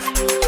Bye.